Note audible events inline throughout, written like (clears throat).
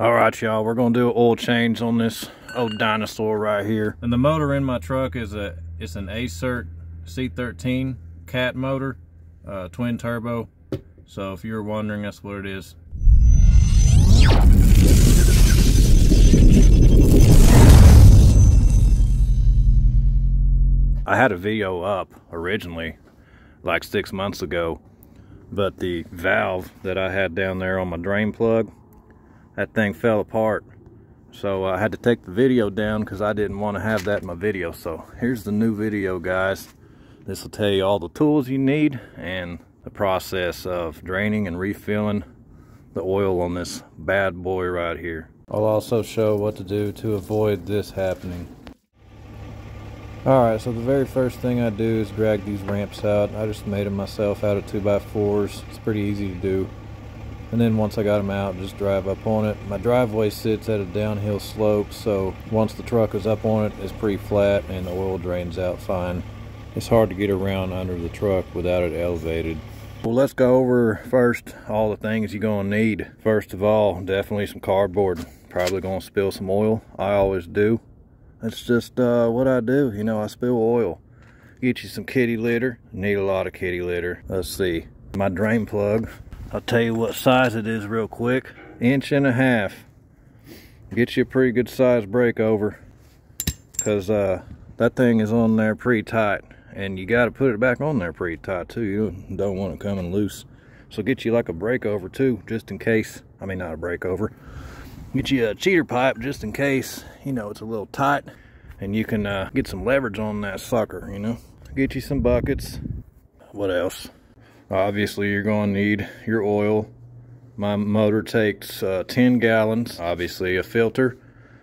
All right, y'all, we're gonna do an oil change on this old dinosaur right here. And the motor in my truck is a it's an Acert C13 cat motor, uh, twin turbo. So if you're wondering, that's what it is. I had a video up originally, like six months ago, but the valve that I had down there on my drain plug that thing fell apart. So uh, I had to take the video down because I didn't want to have that in my video. So here's the new video, guys. This will tell you all the tools you need and the process of draining and refilling the oil on this bad boy right here. I'll also show what to do to avoid this happening. Alright, so the very first thing I do is drag these ramps out. I just made them myself out of 2x4s. It's pretty easy to do and then once I got them out just drive up on it. My driveway sits at a downhill slope so once the truck is up on it it's pretty flat and the oil drains out fine. It's hard to get around under the truck without it elevated. Well let's go over first all the things you're going to need. First of all definitely some cardboard. Probably going to spill some oil. I always do. That's just uh, what I do. You know I spill oil. Get you some kitty litter. Need a lot of kitty litter. Let's see. My drain plug I'll tell you what size it is real quick. Inch and a half. Get you a pretty good size breakover. Because uh, that thing is on there pretty tight. And you got to put it back on there pretty tight too. You don't want it coming loose. So get you like a breakover too, just in case. I mean, not a breakover. Get you a cheater pipe just in case, you know, it's a little tight. And you can uh, get some leverage on that sucker, you know. Get you some buckets. What else? Obviously, you're going to need your oil. My motor takes uh, 10 gallons, obviously a filter.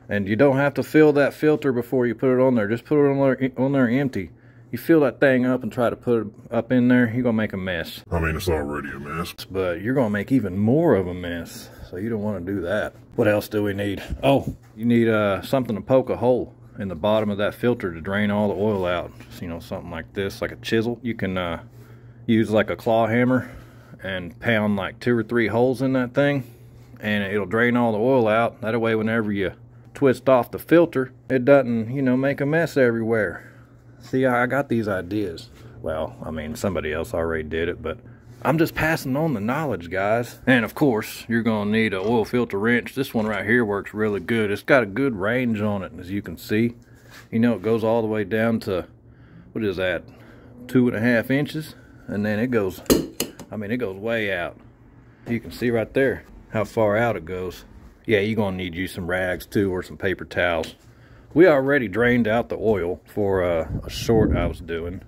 And you don't have to fill that filter before you put it on there. Just put it on there, on there empty. You fill that thing up and try to put it up in there, you're going to make a mess. I mean, it's already a mess. But you're going to make even more of a mess. So you don't want to do that. What else do we need? Oh, you need uh, something to poke a hole in the bottom of that filter to drain all the oil out. You know, something like this, like a chisel. You can uh, use like a claw hammer and pound like two or three holes in that thing and it'll drain all the oil out. That way whenever you twist off the filter, it doesn't, you know, make a mess everywhere. See, I got these ideas. Well, I mean, somebody else already did it, but I'm just passing on the knowledge, guys. And of course, you're gonna need an oil filter wrench. This one right here works really good. It's got a good range on it, as you can see. You know, it goes all the way down to, what is that, two and a half inches? And then it goes I mean it goes way out. You can see right there how far out it goes. Yeah you're gonna need you some rags too or some paper towels. We already drained out the oil for uh, a short I was doing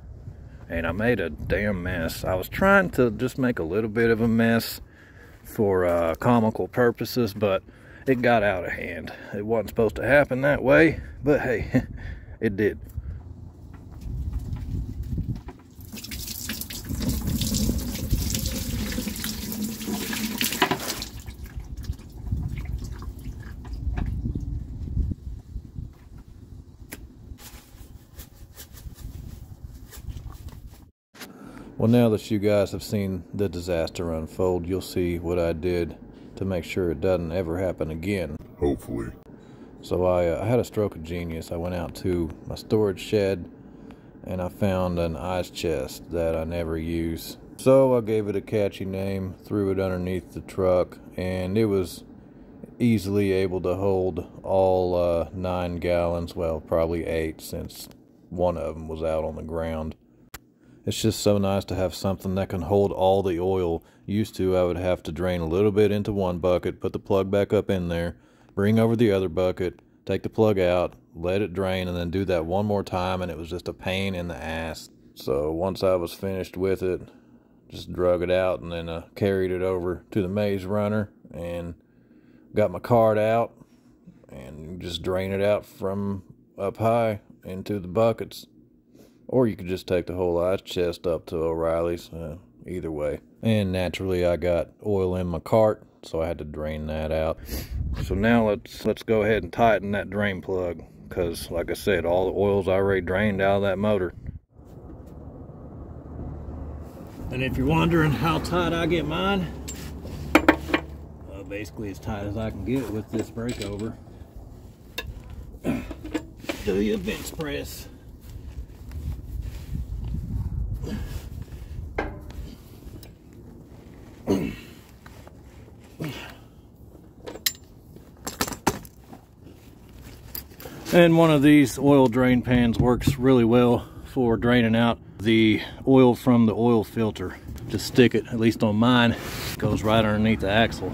and I made a damn mess. I was trying to just make a little bit of a mess for uh, comical purposes but it got out of hand. It wasn't supposed to happen that way but hey (laughs) it did Well, now that you guys have seen the disaster unfold, you'll see what I did to make sure it doesn't ever happen again. Hopefully. So I, uh, I had a stroke of genius. I went out to my storage shed and I found an ice chest that I never use. So I gave it a catchy name, threw it underneath the truck, and it was easily able to hold all uh, nine gallons, well, probably eight since one of them was out on the ground. It's just so nice to have something that can hold all the oil. Used to, I would have to drain a little bit into one bucket, put the plug back up in there, bring over the other bucket, take the plug out, let it drain, and then do that one more time, and it was just a pain in the ass. So once I was finished with it, just drug it out and then uh, carried it over to the maze runner and got my cart out and just drain it out from up high into the buckets. Or you could just take the whole ice chest up to O'Reilly's, uh, either way. And naturally I got oil in my cart, so I had to drain that out. So now let's let's go ahead and tighten that drain plug because like I said, all the oil's already drained out of that motor. And if you're wondering how tight I get mine, a basically as tight as I can get with this breakover. (clears throat) Do your bench press. And one of these oil drain pans works really well for draining out the oil from the oil filter. Just stick it, at least on mine, goes right underneath the axle.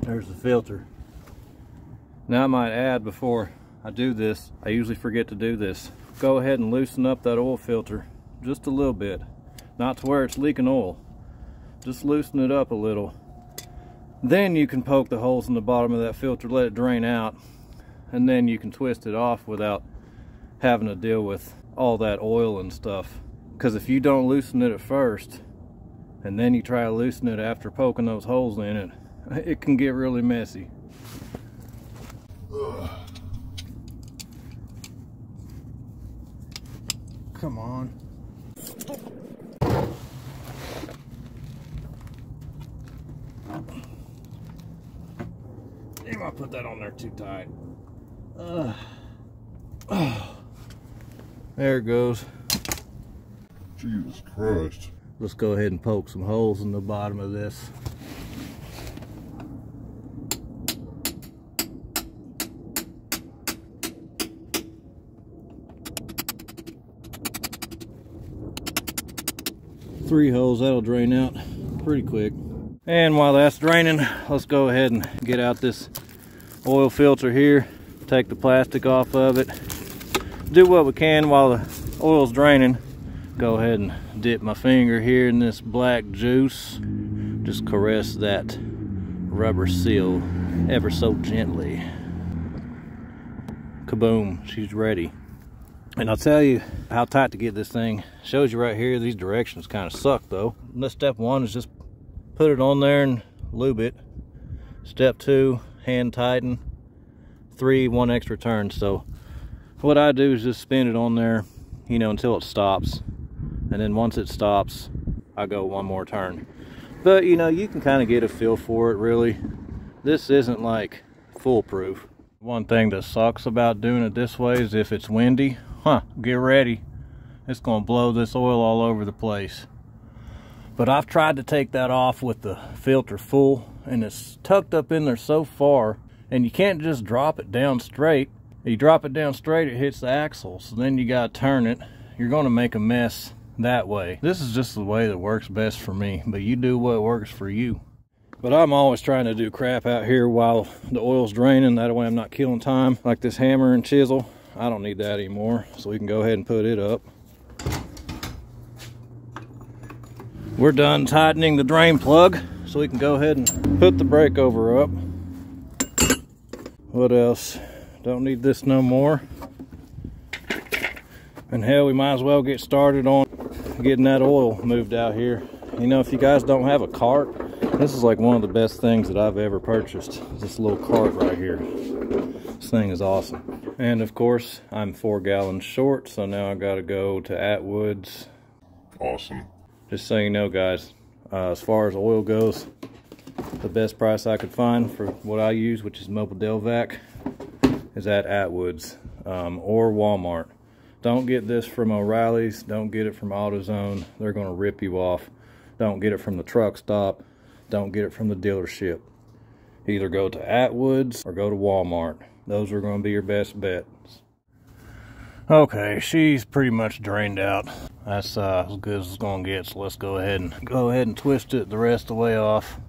There's the filter. Now I might add before I do this, I usually forget to do this. Go ahead and loosen up that oil filter just a little bit. Not to where it's leaking oil. Just loosen it up a little. Then you can poke the holes in the bottom of that filter, let it drain out, and then you can twist it off without having to deal with all that oil and stuff because if you don't loosen it at first and then you try to loosen it after poking those holes in it (laughs) it can get really messy Ugh. Come on Damn, I put that on there too tight. Uh, oh. There it goes. Jesus Christ. Let's go ahead and poke some holes in the bottom of this. Three holes, that'll drain out pretty quick. And while that's draining, let's go ahead and get out this oil filter here. Take the plastic off of it do what we can while the oil's draining. Go ahead and dip my finger here in this black juice. Just caress that rubber seal ever so gently. Kaboom, she's ready. And I'll tell you how tight to get this thing. Shows you right here, these directions kind of suck though. step one is just put it on there and lube it. Step two, hand tighten. Three, one extra turn. So what I do is just spin it on there, you know, until it stops. And then once it stops, I go one more turn. But, you know, you can kind of get a feel for it, really. This isn't like foolproof. One thing that sucks about doing it this way is if it's windy, huh, get ready. It's going to blow this oil all over the place. But I've tried to take that off with the filter full, and it's tucked up in there so far, and you can't just drop it down straight you drop it down straight, it hits the axle. So then you gotta turn it. You're gonna make a mess that way. This is just the way that works best for me, but you do what works for you. But I'm always trying to do crap out here while the oil's draining. That way I'm not killing time. Like this hammer and chisel, I don't need that anymore. So we can go ahead and put it up. We're done tightening the drain plug. So we can go ahead and put the breakover up. What else? Don't need this no more. And hell, we might as well get started on getting that oil moved out here. You know, if you guys don't have a cart, this is like one of the best things that I've ever purchased. This little cart right here. This thing is awesome. And of course, I'm four gallons short, so now I gotta go to Atwoods. Awesome. Just so you know, guys, uh, as far as oil goes, the best price I could find for what I use, which is Mobil Delvac, is at Atwoods um, or Walmart. Don't get this from O'Reilly's. Don't get it from AutoZone. They're going to rip you off. Don't get it from the truck stop. Don't get it from the dealership. Either go to Atwoods or go to Walmart. Those are going to be your best bets. Okay, she's pretty much drained out. That's uh, as good as it's going to get. So let's go ahead and go ahead and twist it the rest of the way off.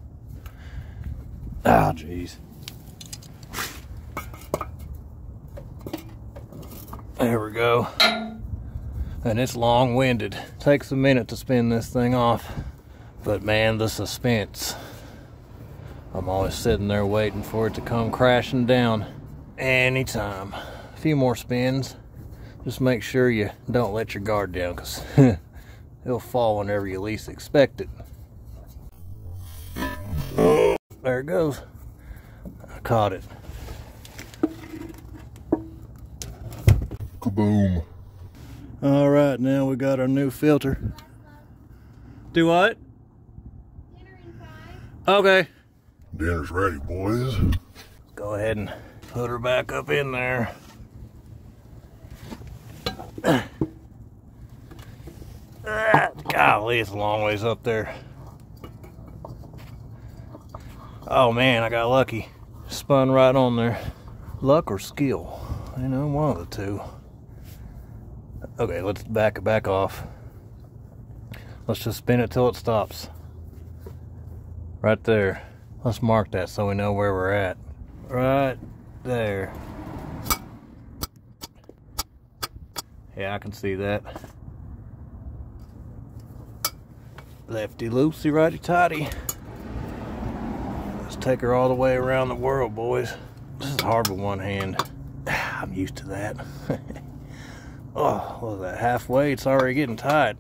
Ah, oh, jeez. There we go. And it's long-winded. Takes a minute to spin this thing off. But man, the suspense. I'm always sitting there waiting for it to come crashing down anytime. A few more spins. Just make sure you don't let your guard down because (laughs) it'll fall whenever you least expect it. There it goes. I caught it. Kaboom. All right, now we got our new filter. Do what? Okay. Dinner's ready, boys. Go ahead and put her back up in there. (coughs) Golly, it's a long ways up there. Oh man, I got lucky. Spun right on there. Luck or skill? You know, one of the two. Okay, let's back back off. Let's just spin it till it stops. Right there. Let's mark that so we know where we're at. Right there. Yeah, I can see that. Lefty loosey, righty tighty. Let's take her all the way around the world, boys. This is hard with one hand. (sighs) I'm used to that. (laughs) oh, was that? Halfway, it's already getting tight.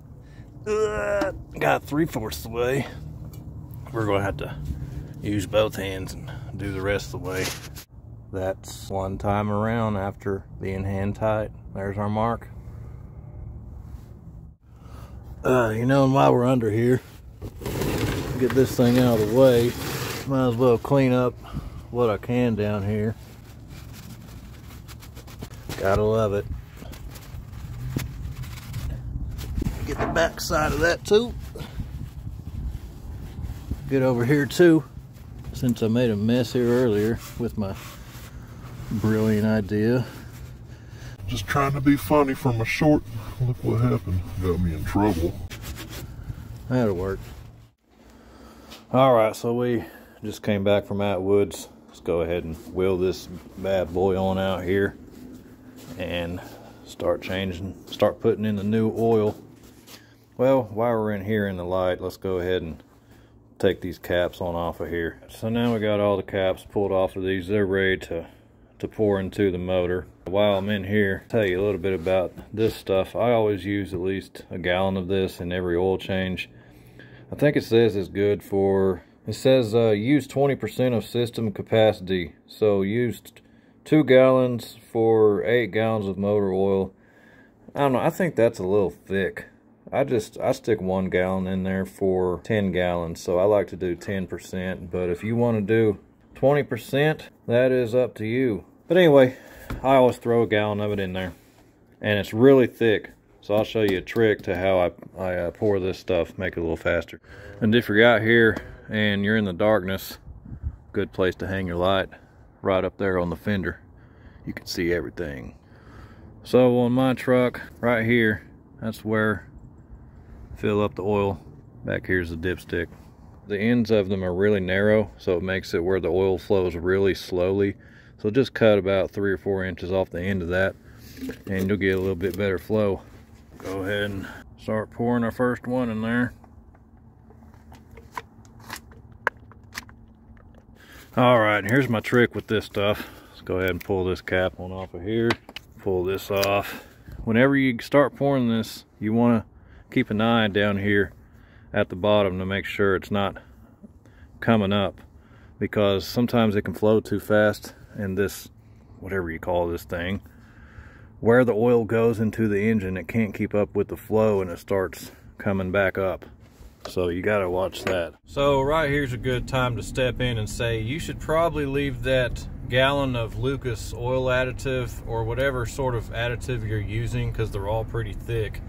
Uh, got three fourths of the way. We're going to have to use both hands and do the rest of the way. That's one time around after being hand tight. There's our mark. Uh, you know, while we're under here, get this thing out of the way, might as well clean up what I can down here. Gotta love it. Get the back side of that too. Get over here too, since I made a mess here earlier with my brilliant idea. Just trying to be funny from a short. Look what happened. Got me in trouble. That'll work. All right, so we just came back from Atwoods. Let's go ahead and wheel this bad boy on out here and start changing, start putting in the new oil. Well, while we're in here in the light, let's go ahead and take these caps on off of here. So now we got all the caps pulled off of these. They're ready to, to pour into the motor. While I'm in here, I'll tell you a little bit about this stuff. I always use at least a gallon of this in every oil change. I think it says it's good for, it says uh, use 20% of system capacity. So used two gallons for eight gallons of motor oil. I don't know, I think that's a little thick. I just, I stick one gallon in there for 10 gallons. So I like to do 10%. But if you want to do 20%, that is up to you. But anyway, I always throw a gallon of it in there. And it's really thick. So I'll show you a trick to how I, I uh, pour this stuff, make it a little faster. And if you're out here and you're in the darkness, good place to hang your light right up there on the fender. You can see everything. So on my truck, right here, that's where fill up the oil. Back here's the dipstick. The ends of them are really narrow, so it makes it where the oil flows really slowly. So just cut about three or four inches off the end of that, and you'll get a little bit better flow. Go ahead and start pouring our first one in there. All right, here's my trick with this stuff. Let's go ahead and pull this cap on off of here. Pull this off. Whenever you start pouring this, you want to keep an eye down here at the bottom to make sure it's not coming up because sometimes it can flow too fast and this, whatever you call this thing, where the oil goes into the engine, it can't keep up with the flow and it starts coming back up. So you got to watch that. So right here's a good time to step in and say you should probably leave that gallon of Lucas oil additive or whatever sort of additive you're using because they're all pretty thick.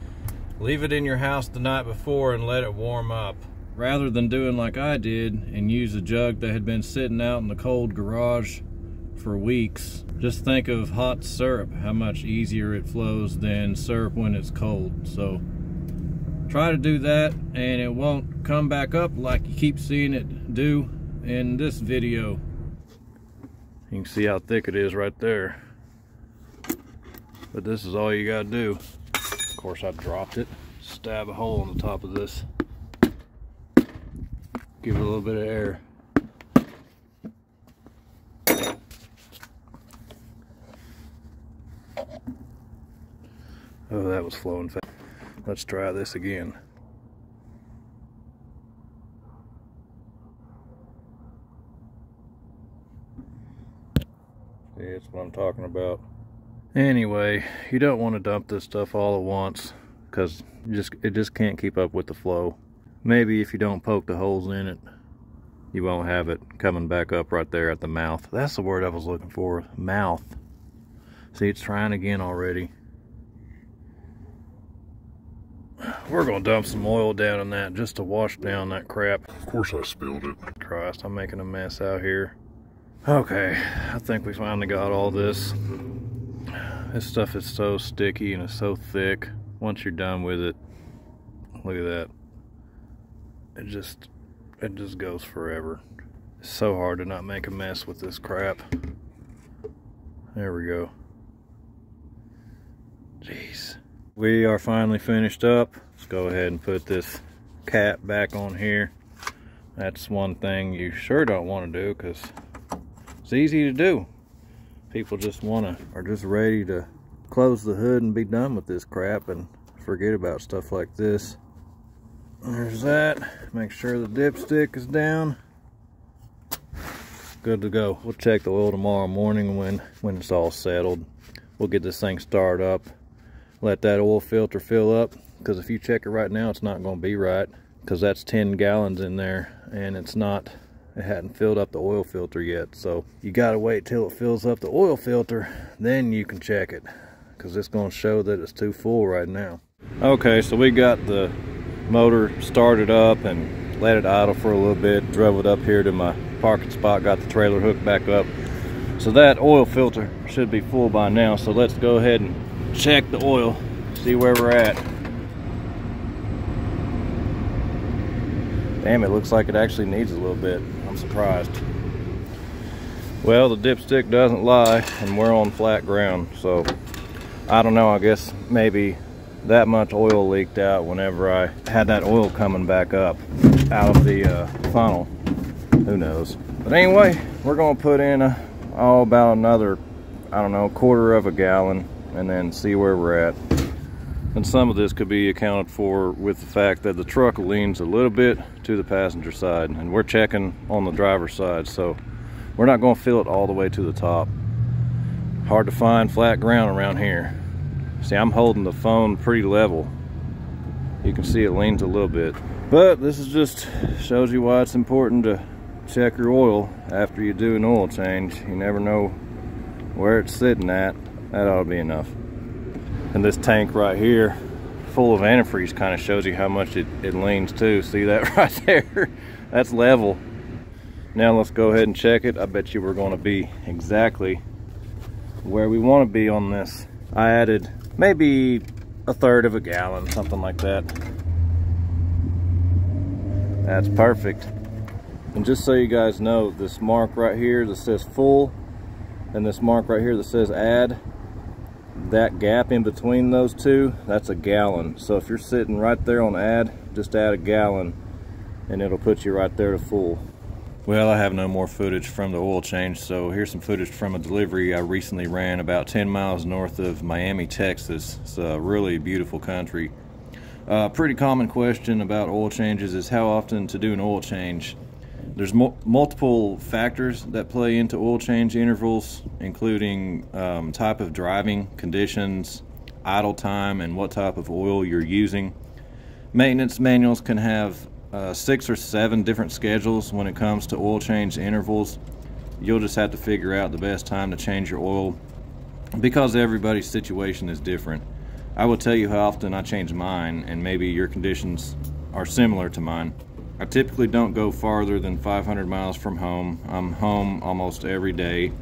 Leave it in your house the night before and let it warm up. Rather than doing like I did and use a jug that had been sitting out in the cold garage for weeks. Just think of hot syrup, how much easier it flows than syrup when it's cold. So try to do that and it won't come back up like you keep seeing it do in this video. You can see how thick it is right there. But this is all you gotta do. Course I dropped it. Stab a hole in the top of this. Give it a little bit of air. Oh, that was flowing fast. Let's try this again. See, that's what I'm talking about. Anyway, you don't want to dump this stuff all at once because just it just can't keep up with the flow. Maybe if you don't poke the holes in it, you won't have it coming back up right there at the mouth. That's the word I was looking for, mouth. See, it's trying again already. We're gonna dump some oil down in that just to wash down that crap. Of course I spilled it. Christ, I'm making a mess out here. Okay, I think we finally got all this. This stuff is so sticky and it's so thick. Once you're done with it, look at that. It just, it just goes forever. It's so hard to not make a mess with this crap. There we go. Jeez. We are finally finished up. Let's go ahead and put this cap back on here. That's one thing you sure don't want to do because it's easy to do. People just want to, are just ready to close the hood and be done with this crap and forget about stuff like this. There's that. Make sure the dipstick is down. Good to go. We'll check the oil tomorrow morning when, when it's all settled. We'll get this thing started up. Let that oil filter fill up. Because if you check it right now, it's not going to be right. Because that's 10 gallons in there. And it's not, it hadn't filled up the oil filter yet. So you got to wait till it fills up the oil filter. Then you can check it. Because it's going to show that it's too full right now. Okay, so we got the motor started up and let it idle for a little bit drove it up here to my parking spot got the trailer hooked back up so that oil filter should be full by now so let's go ahead and check the oil see where we're at damn it looks like it actually needs a little bit surprised well the dipstick doesn't lie and we're on flat ground so i don't know i guess maybe that much oil leaked out whenever I had that oil coming back up out of the uh, funnel. Who knows? But anyway, we're gonna put in a, oh, about another, I don't know, quarter of a gallon and then see where we're at. And some of this could be accounted for with the fact that the truck leans a little bit to the passenger side and we're checking on the driver's side. So we're not gonna fill it all the way to the top. Hard to find flat ground around here. See, I'm holding the phone pretty level. You can see it leans a little bit. But this is just shows you why it's important to check your oil after you do an oil change. You never know where it's sitting at. That ought to be enough. And this tank right here, full of antifreeze, kind of shows you how much it, it leans too. See that (laughs) right there? That's level. Now let's go ahead and check it. I bet you we're going to be exactly where we want to be on this. I added maybe a third of a gallon, something like that. That's perfect. And just so you guys know, this mark right here that says full, and this mark right here that says add, that gap in between those two, that's a gallon. So if you're sitting right there on add, just add a gallon, and it'll put you right there to full. Well, I have no more footage from the oil change, so here's some footage from a delivery I recently ran about 10 miles north of Miami, Texas. It's a really beautiful country. A uh, pretty common question about oil changes is how often to do an oil change. There's multiple factors that play into oil change intervals, including um, type of driving, conditions, idle time, and what type of oil you're using. Maintenance manuals can have uh, six or seven different schedules when it comes to oil change intervals. You'll just have to figure out the best time to change your oil because everybody's situation is different. I will tell you how often I change mine, and maybe your conditions are similar to mine. I typically don't go farther than 500 miles from home. I'm home almost every day.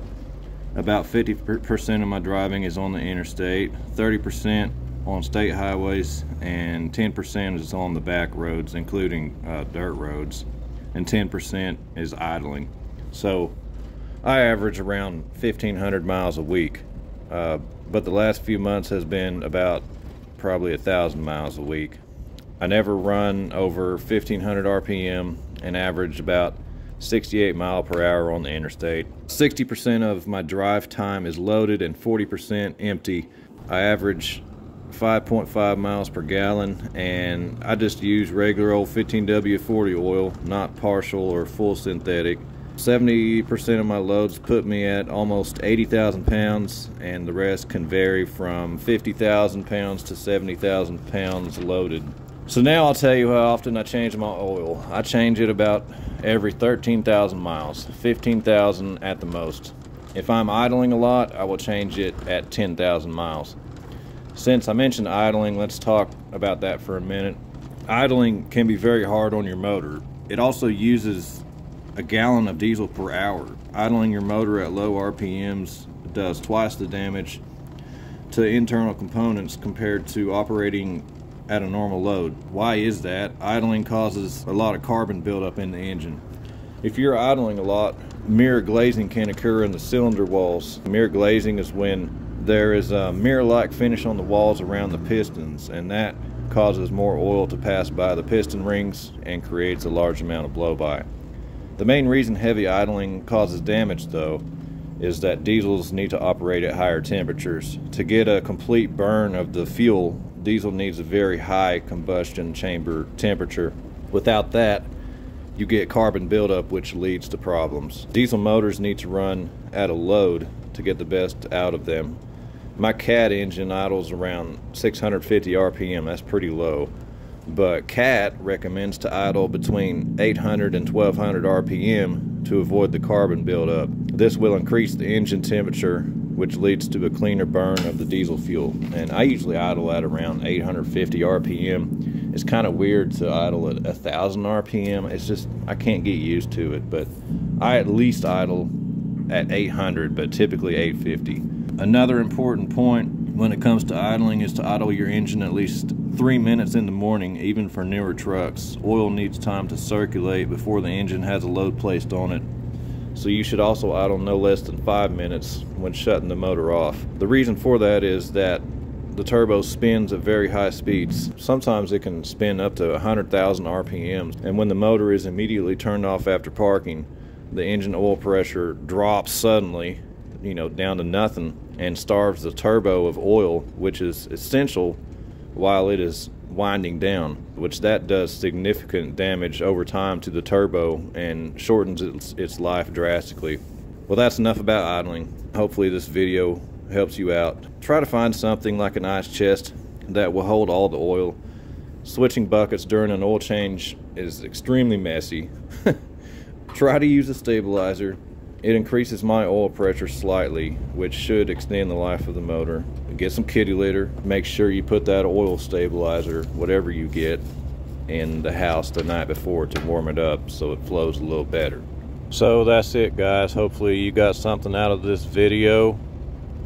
About 50% of my driving is on the interstate, 30% on state highways and 10% is on the back roads including uh, dirt roads and 10% is idling so I average around 1500 miles a week uh, but the last few months has been about probably a thousand miles a week I never run over 1500 RPM and average about 68 mile per hour on the interstate. 60% of my drive time is loaded and 40% empty. I average 5.5 miles per gallon and I just use regular old 15W40 oil not partial or full synthetic. 70% of my loads put me at almost 80,000 pounds and the rest can vary from 50,000 pounds to 70,000 pounds loaded So now I'll tell you how often I change my oil. I change it about every 13,000 miles, 15,000 at the most. If I'm idling a lot, I will change it at 10,000 miles. Since I mentioned idling, let's talk about that for a minute. Idling can be very hard on your motor. It also uses a gallon of diesel per hour. Idling your motor at low RPMs does twice the damage to internal components compared to operating at a normal load. Why is that? Idling causes a lot of carbon buildup in the engine. If you're idling a lot, mirror glazing can occur in the cylinder walls. Mirror glazing is when there is a mirror-like finish on the walls around the pistons and that causes more oil to pass by the piston rings and creates a large amount of blow-by. The main reason heavy idling causes damage though is that diesels need to operate at higher temperatures. To get a complete burn of the fuel diesel needs a very high combustion chamber temperature. Without that, you get carbon buildup, which leads to problems. Diesel motors need to run at a load to get the best out of them. My CAT engine idles around 650 RPM, that's pretty low. But CAT recommends to idle between 800 and 1200 RPM to avoid the carbon buildup. This will increase the engine temperature which leads to a cleaner burn of the diesel fuel. And I usually idle at around 850 RPM. It's kind of weird to idle at 1000 RPM. It's just, I can't get used to it, but I at least idle at 800, but typically 850. Another important point when it comes to idling is to idle your engine at least three minutes in the morning, even for newer trucks. Oil needs time to circulate before the engine has a load placed on it so you should also idle no less than five minutes when shutting the motor off. The reason for that is that the turbo spins at very high speeds. Sometimes it can spin up to 100,000 RPMs, and when the motor is immediately turned off after parking, the engine oil pressure drops suddenly, you know, down to nothing and starves the turbo of oil, which is essential while it is winding down, which that does significant damage over time to the turbo and shortens its, its life drastically. Well, that's enough about idling. Hopefully this video helps you out. Try to find something like an ice chest that will hold all the oil. Switching buckets during an oil change is extremely messy. (laughs) Try to use a stabilizer it increases my oil pressure slightly, which should extend the life of the motor. Get some kitty litter. Make sure you put that oil stabilizer, whatever you get, in the house the night before to warm it up so it flows a little better. So that's it guys. Hopefully you got something out of this video.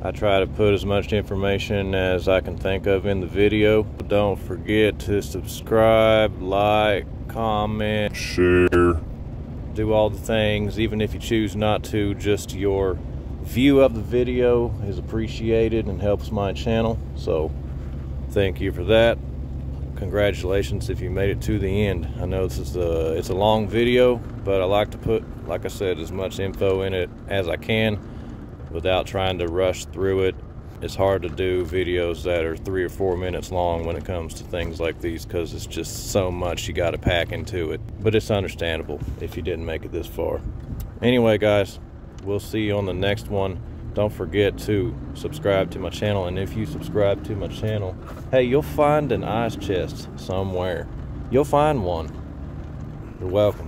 I try to put as much information as I can think of in the video. Don't forget to subscribe, like, comment, share do all the things, even if you choose not to, just your view of the video is appreciated and helps my channel. So thank you for that. Congratulations if you made it to the end. I know this is a, it's a long video, but I like to put, like I said, as much info in it as I can without trying to rush through it it's hard to do videos that are three or four minutes long when it comes to things like these because it's just so much you got to pack into it. But it's understandable if you didn't make it this far. Anyway, guys, we'll see you on the next one. Don't forget to subscribe to my channel. And if you subscribe to my channel, hey, you'll find an ice chest somewhere. You'll find one. You're welcome.